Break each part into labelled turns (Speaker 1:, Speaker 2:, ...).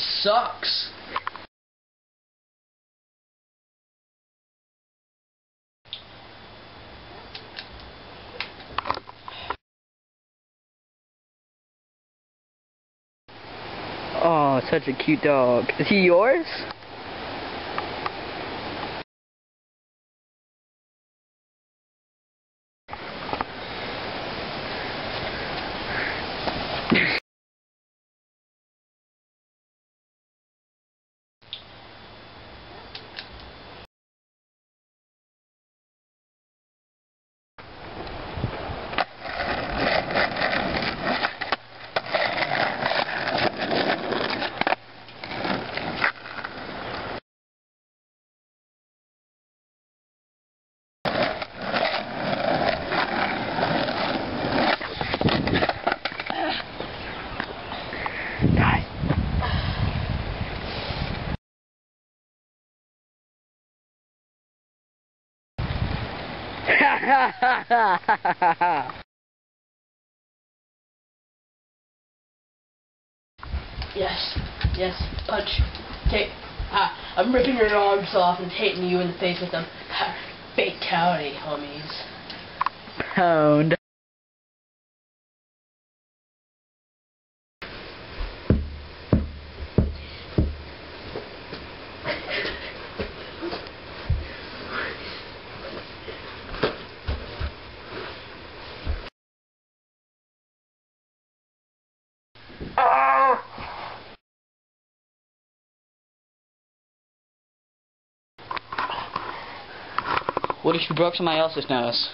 Speaker 1: sucks.
Speaker 2: Oh, such a cute dog. Is he yours?
Speaker 1: Yes, yes, punch. Okay, ah, I'm ripping your arms off and hitting you in the face with them. Fatality, homies.
Speaker 2: Pound.
Speaker 3: What if you broke somebody else's nose?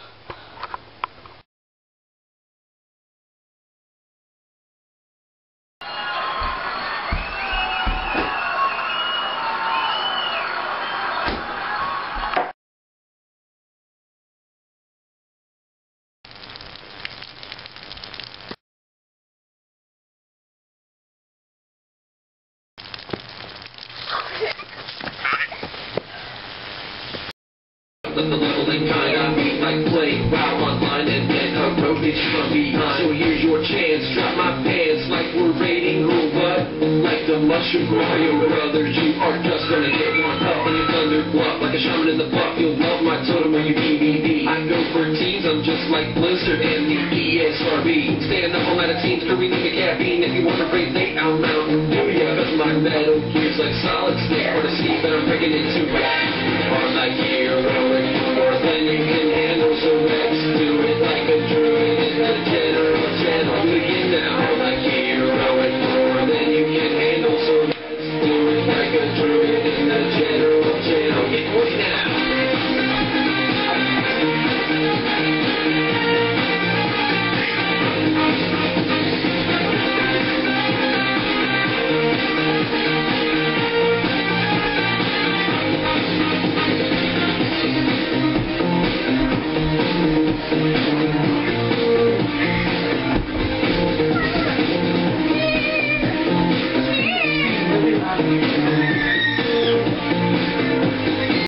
Speaker 4: The leveling kind I like play Wow online and then a roadage from behind. So here's your chance, drop my pants like we're raiding who what? Like the mushroom Mario brothers, you are just gonna get one up on your Thunder Bluff. Like a shaman in the buff, you'll love my totem or your DVD I go for teams, I'm just like Blizzard and the ESRB Standing up all night at teams, careening the caffeine. If you to break late, I'm Mountain Dew ya Cause my metal gear's like solid snake For the steep and I'm breaking it Get with it but then you can't handle some. Stealing like a druid in the general channel Get going now.